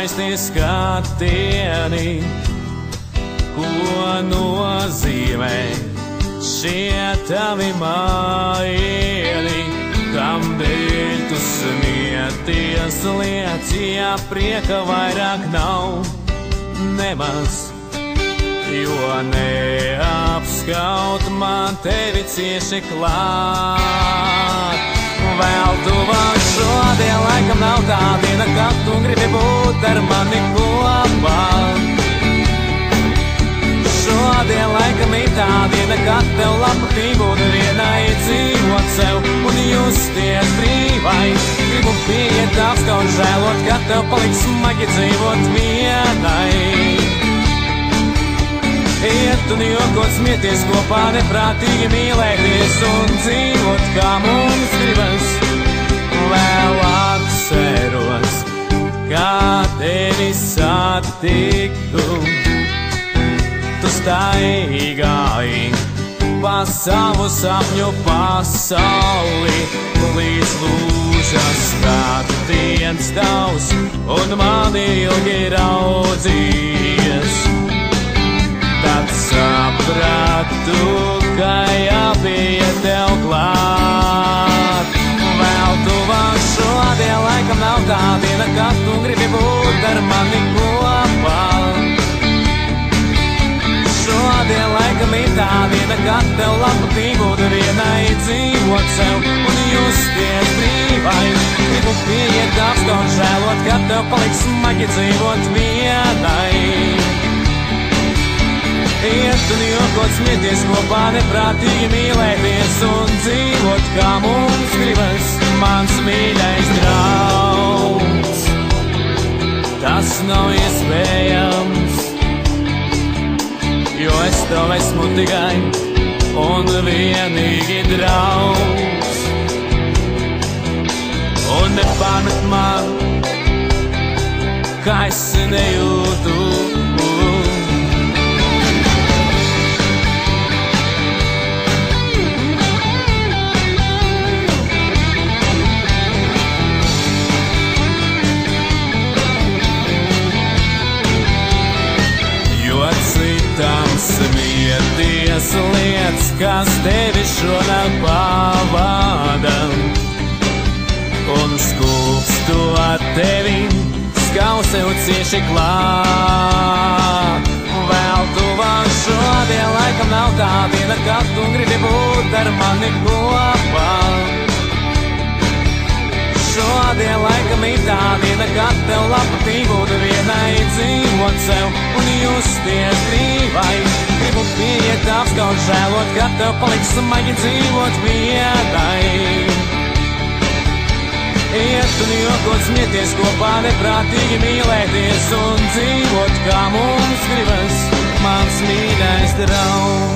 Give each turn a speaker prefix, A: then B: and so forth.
A: parasti skatieni, ko nozīmē šie tavi mājieni, kam dēļ tu smieties lietas, ja prieka vairāk nav nemaz. Jo neapskaut man tevi cieši klāt. Vēl tuvāk šodien laikam nav tā diena, būt ar mani kopā. Šodien laikam ir tā diena, kad tev būt vienai dzīvot sev un justies brīvai. Gribu pieiet apskaut žēlot, ka tev paliks smagi dzīvot vienai. Iet un jokot, smieties kopā, neprātīgi mīlēties un dzīvot, kā mums gribas. Satiktu. Tu staigāji pa savu sapņu pasauli, līdz lūžas skatiens tavs un mani ilgi raudzījies tad sapratu, ka jāpie tev klāt. Vēl tuvāk šodien laikam nav tā diena, kad tu gribi būt sev un justies brīvai. Gribu pieiet apskaut žēlot, ka tev paliks smagi dzīvot vienai. Iet un jokot, smieties kopā, neprātīgi mīlēties un dzīvot, kā mums gribas, mans mīļais draugs. Tas nav iespējams, jo es tev esmu tikai un vienīgi draugs. Un nepamet man, ka es nejūtu. Lietas, kas tevi šodien pavada. Un skūpstu ar tevi, skausev cieši klāt. Vēl tuvāk šodien laikam nav tā diena, kad tu gribi būt ar mani kopā. Šodien laikam ir tā diena, kad tev labprāt būt vienai dzīvot sev un justies brīvai. Pieiet apskaut žēlot, ka tev paliks smagi dzīvot vienai. Iet un jokot, smieties kopā, neprātīgi mīlēties un dzīvot, kā mums gribas, mans mīļais draugs.